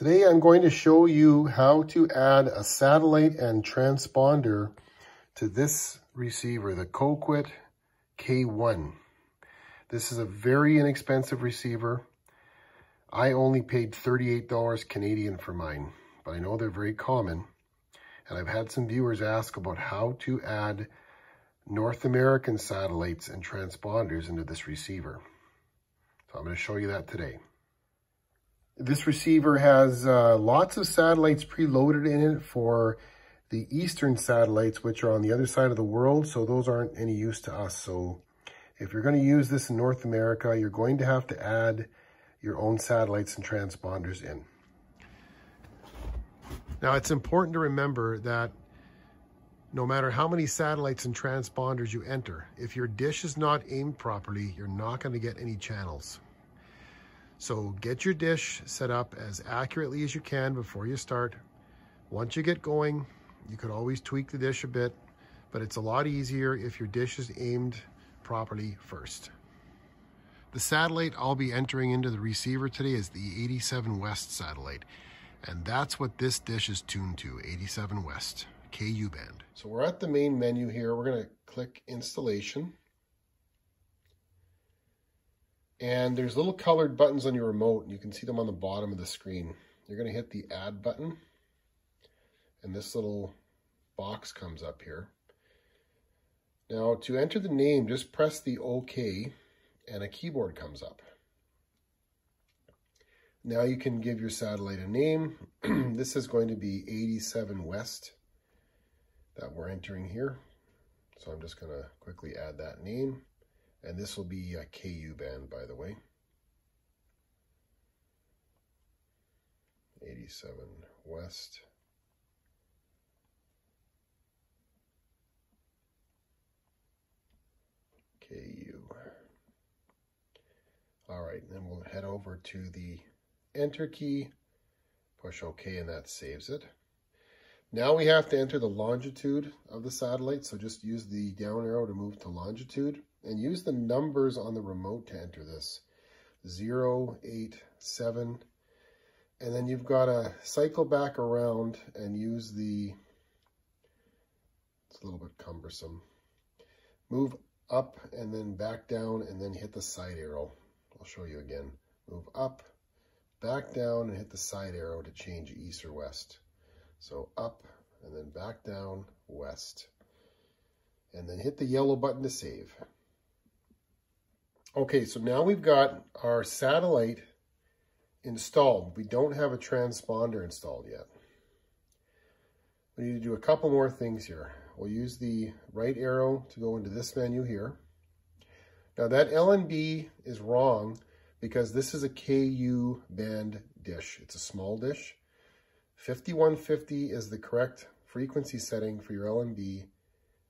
Today I'm going to show you how to add a satellite and transponder to this receiver, the Koqit K1. This is a very inexpensive receiver. I only paid $38 Canadian for mine, but I know they're very common. And I've had some viewers ask about how to add North American satellites and transponders into this receiver. So I'm going to show you that today. This receiver has uh, lots of satellites preloaded in it for the eastern satellites, which are on the other side of the world. So those aren't any use to us. So if you're going to use this in North America, you're going to have to add your own satellites and transponders in. Now, it's important to remember that no matter how many satellites and transponders you enter, if your dish is not aimed properly, you're not going to get any channels. So get your dish set up as accurately as you can before you start. Once you get going, you could always tweak the dish a bit, but it's a lot easier if your dish is aimed properly first. The satellite I'll be entering into the receiver today is the 87 West satellite, and that's what this dish is tuned to, 87 West, KU band. So we're at the main menu here. We're gonna click installation. And there's little colored buttons on your remote, and you can see them on the bottom of the screen. You're going to hit the add button, and this little box comes up here. Now, to enter the name, just press the OK, and a keyboard comes up. Now you can give your satellite a name. this is going to be 87 West that we're entering here. So I'm just going to quickly add that name. And this will be a KU band, by the way. 87 West. KU. All right, then we'll head over to the enter key, push OK, and that saves it. Now we have to enter the longitude of the satellite, so just use the down arrow to move to longitude and use the numbers on the remote to enter this. 0, 8, 7, and then you've got to cycle back around and use the, it's a little bit cumbersome, move up and then back down and then hit the side arrow. I'll show you again. Move up, back down and hit the side arrow to change east or west. So up and then back down, west. And then hit the yellow button to save. Okay, so now we've got our satellite installed. We don't have a transponder installed yet. We need to do a couple more things here. We'll use the right arrow to go into this menu here. Now that LNB is wrong because this is a KU band dish. It's a small dish. 5150 is the correct frequency setting for your LNB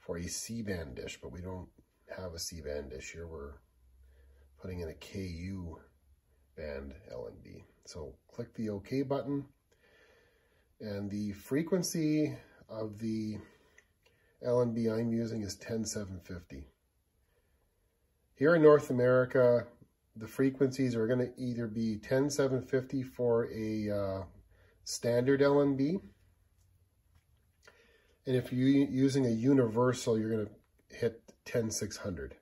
for a C-band dish, but we don't have a C-band dish here. We're putting in a KU band LNB. So click the OK button. And the frequency of the LNB I'm using is 10750. Here in North America, the frequencies are going to either be 10750 for a uh, standard LNB. And if you're using a universal, you're going to hit 10600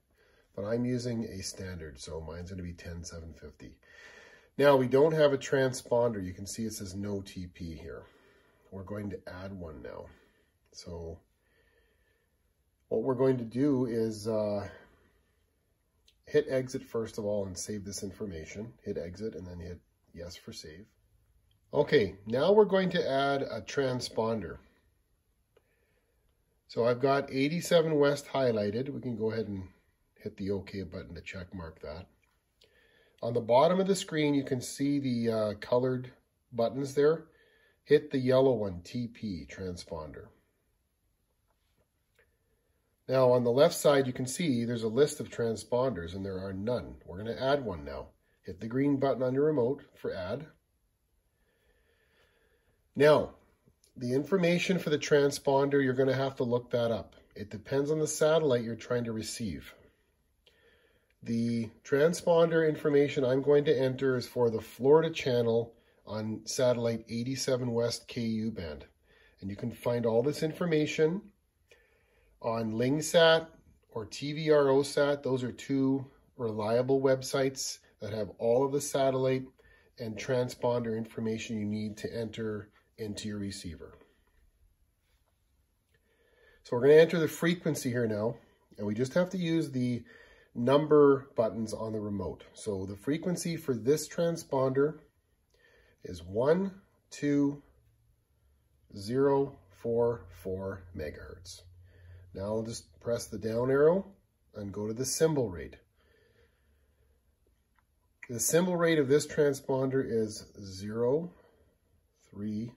but I'm using a standard, so mine's going to be 10750. Now, we don't have a transponder. You can see it says no TP here. We're going to add one now. So what we're going to do is uh, hit exit first of all and save this information. Hit exit and then hit yes for save. Okay, now we're going to add a transponder. So I've got 87 West highlighted. We can go ahead and hit the OK button to check mark that. On the bottom of the screen, you can see the uh, colored buttons there. Hit the yellow one, TP, transponder. Now on the left side, you can see there's a list of transponders and there are none. We're going to add one now. Hit the green button on your remote for add. Now, the information for the transponder, you're going to have to look that up. It depends on the satellite you're trying to receive. The transponder information I'm going to enter is for the Florida channel on satellite 87 West KU band. And you can find all this information on Lyngsat or TVROSat. Those are two reliable websites that have all of the satellite and transponder information you need to enter into your receiver. So we're going to enter the frequency here now, and we just have to use the number buttons on the remote. So the frequency for this transponder is 1, 2, 0, 4, 4 megahertz. Now I'll just press the down arrow and go to the symbol rate. The symbol rate of this transponder is 0, 3,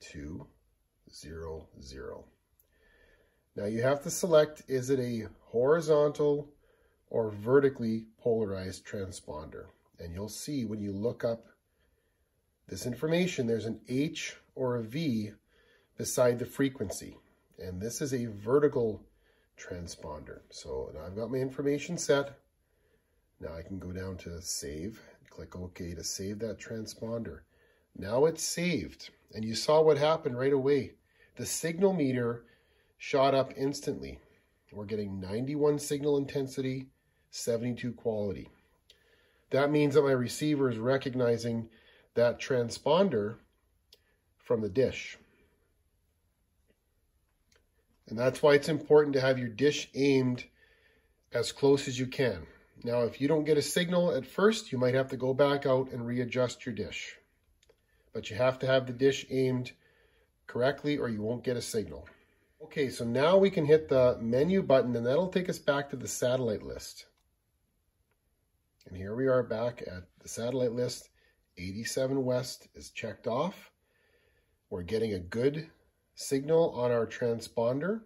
2, 0, 0. Now you have to select, is it a horizontal or vertically polarized transponder? And you'll see when you look up this information, there's an H or a V beside the frequency. And this is a vertical transponder. So now I've got my information set. Now I can go down to save, click OK to save that transponder. Now it's saved. And you saw what happened right away. The signal meter shot up instantly. We're getting 91 signal intensity, 72 quality. That means that my receiver is recognizing that transponder from the dish. And that's why it's important to have your dish aimed as close as you can. Now, if you don't get a signal at first, you might have to go back out and readjust your dish. But you have to have the dish aimed correctly or you won't get a signal. Okay, so now we can hit the menu button and that'll take us back to the satellite list. And here we are back at the satellite list. 87 West is checked off. We're getting a good signal on our transponder.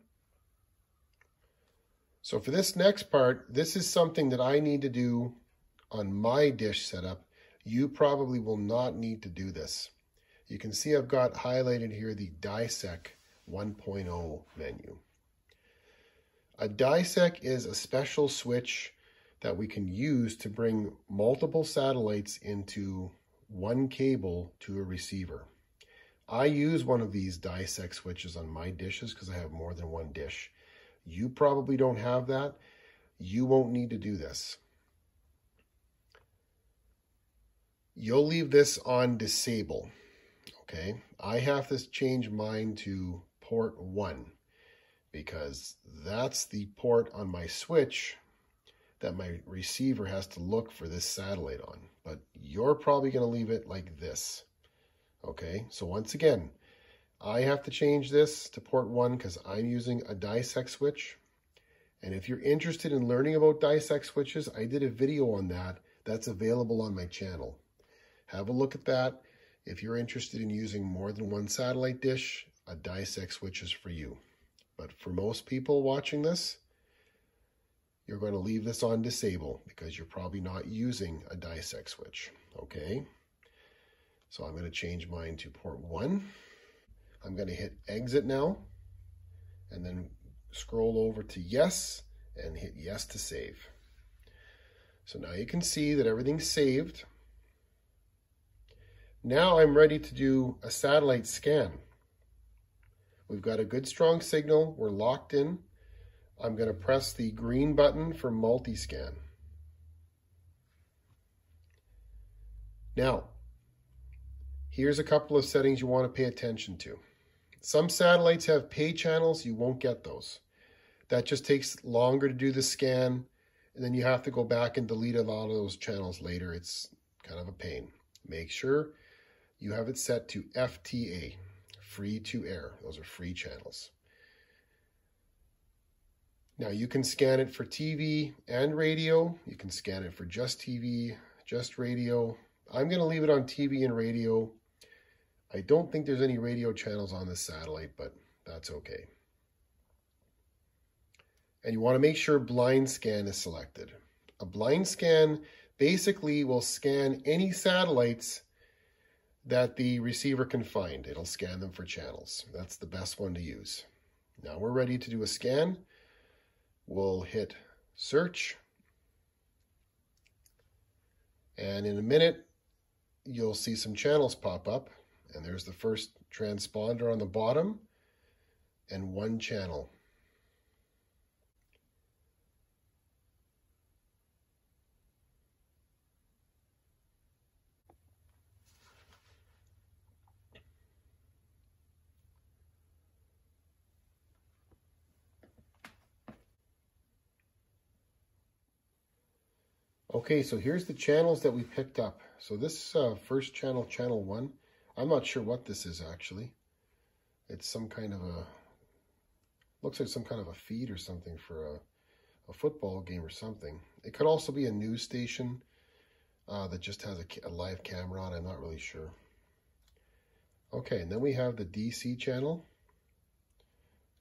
So for this next part, this is something that I need to do on my dish setup. You probably will not need to do this. You can see I've got highlighted here the DiSEqC 1.0 menu. A DiSEqC is a special switch that we can use to bring multiple satellites into one cable to a receiver. I use one of these DiSEqC switches on my dishes because I have more than one dish. You probably don't have that. You won't need to do this. You'll leave this on disable, okay? I have to change mine to port 1 because that's the port on my switch that my receiver has to look for this satellite on. But you're probably going to leave it like this. Okay, so once again, I have to change this to port 1 because I'm using a DiSEqC switch. And if you're interested in learning about DiSEqC switches, I did a video on that. That's available on my channel. Have a look at that. If you're interested in using more than one satellite dish, a DiSEqC switch is for you. But for most people watching this, you're going to leave this on disable because you're probably not using a DiSEqC switch, okay? So I'm going to change mine to port 1. I'm going to hit exit now and then scroll over to yes and hit yes to save. So now you can see that everything's saved. Now I'm ready to do a satellite scan. We've got a good strong signal. We're locked in. I'm going to press the green button for multi-scan. Now, here's a couple of settings you want to pay attention to. Some satellites have pay channels. You won't get those. That just takes longer to do the scan, and then you have to go back and delete a lot of those channels later. It's kind of a pain. Make sure you have it set to FTA, free to air. Those are free channels. Now you can scan it for TV and radio. You can scan it for just TV, just radio. I'm going to leave it on TV and radio. I don't think there's any radio channels on this satellite, but that's okay. And you want to make sure blind scan is selected. A blind scan basically will scan any satellites that the receiver can find. It'll scan them for channels. That's the best one to use. Now we're ready to do a scan. We'll hit search. And in a minute, you'll see some channels pop up. And there's the first transponder on the bottom and one channel. Okay, so here's the channels that we picked up. So this uh, first channel, channel one, I'm not sure what this is actually. It's some kind of a, looks like some kind of a feed or something for a, a football game or something. It could also be a news station uh, that just has a, a live camera on. I'm not really sure. Okay, and then we have the DC channel.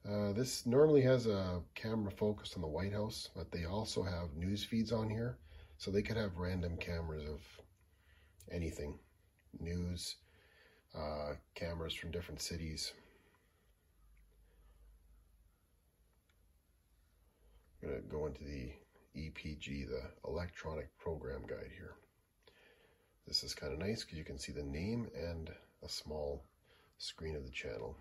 Uh, this normally has a camera focused on the White House, but they also have news feeds on here. So they could have random cameras of anything, news, uh, cameras from different cities. I'm going to go into the EPG, the electronic program guide here. This is kind of nice because you can see the name and a small screen of the channel.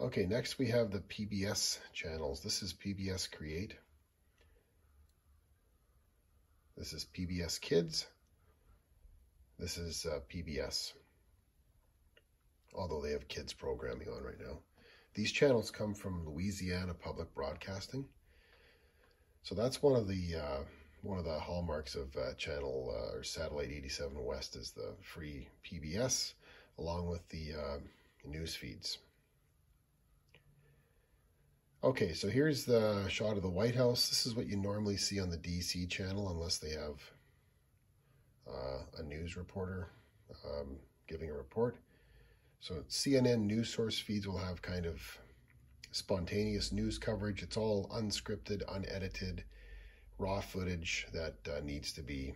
Okay, next we have the PBS channels. This is PBS Create. This is PBS Kids. This is uh, PBS, although they have kids programming on right now. These channels come from Louisiana Public Broadcasting. So that's one of the uh, one of the hallmarks of uh, channel uh, or satellite 87 West is the free PBS, along with the uh, news feeds. Okay, so here's the shot of the White House. This is what you normally see on the DC channel, unless they have uh, a news reporter um, giving a report. So CNN news source feeds will have kind of spontaneous news coverage. It's all unscripted, unedited, raw footage that uh, needs to be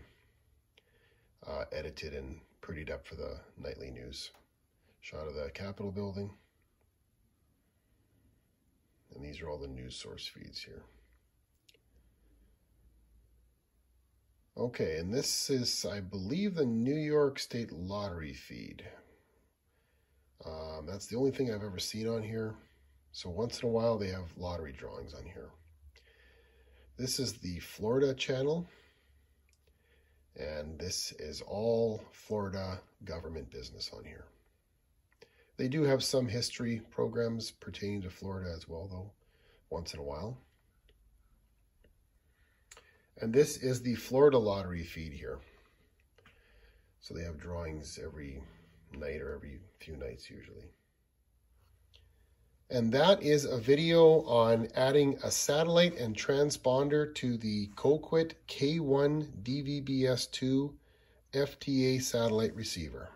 uh, edited and prettied up for the nightly news. Shot of the Capitol building. And these are all the news source feeds here. Okay, and this is, I believe, the New York State Lottery feed. Um, that's the only thing I've ever seen on here. So once in a while, they have lottery drawings on here. This is the Florida channel. And this is all Florida government business on here. They do have some history programs pertaining to Florida as well, though, once in a while. And this is the Florida lottery feed here. So they have drawings every night or every few nights usually. And that is a video on adding a satellite and transponder to the Koqit K1 DVB-S2 FTA satellite receiver.